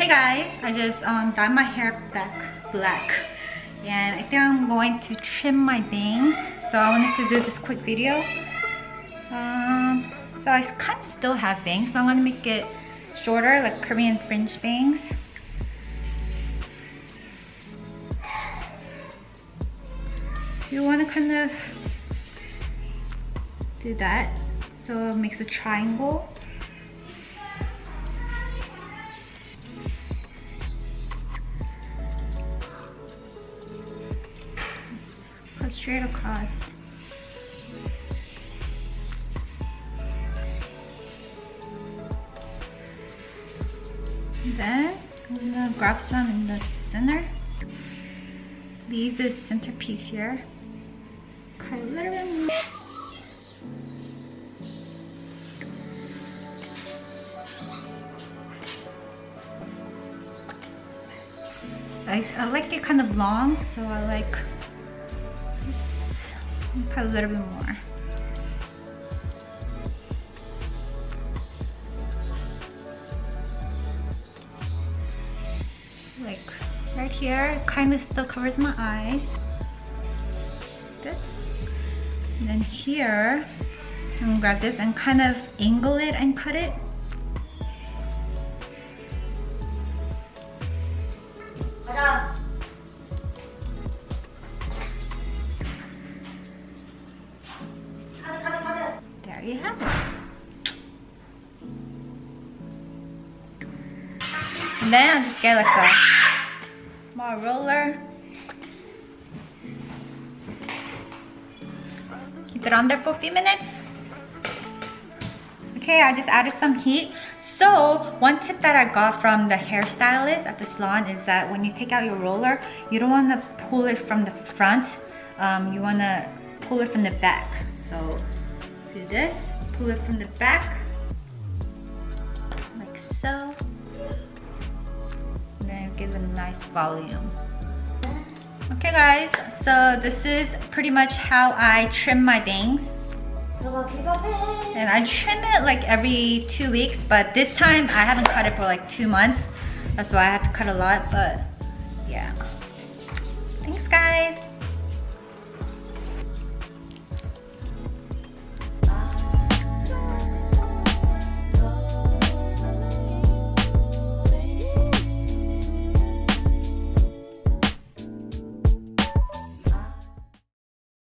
Hey guys, I just um, dyed my hair back black. And I think I'm going to trim my bangs. So I wanted to do this quick video. Um, so I kind of still have bangs but I'm gonna make it shorter like Korean fringe bangs. You want to kind of do that. So it makes a triangle straight across. Then I'm gonna grab some in the center. Leave this centerpiece here. A little bit more I, I like it kind of long, so I like Cut a little bit more. Like right here, kind of still covers my eyes. This. And then here, I'm gonna grab this and kind of angle it and cut it. There you have it. And then I'll just get like a small roller. Keep it on there for a few minutes. Okay, I just added some heat. So, one tip that I got from the hairstylist at the salon is that when you take out your roller, you don't want to pull it from the front. Um, you want to pull it from the back. So, do this, pull it from the back, like so. And then give it a nice volume. Okay guys, so this is pretty much how I trim my bangs. And I trim it like every two weeks, but this time I haven't cut it for like two months. That's why I had to cut a lot, but yeah. Thanks guys.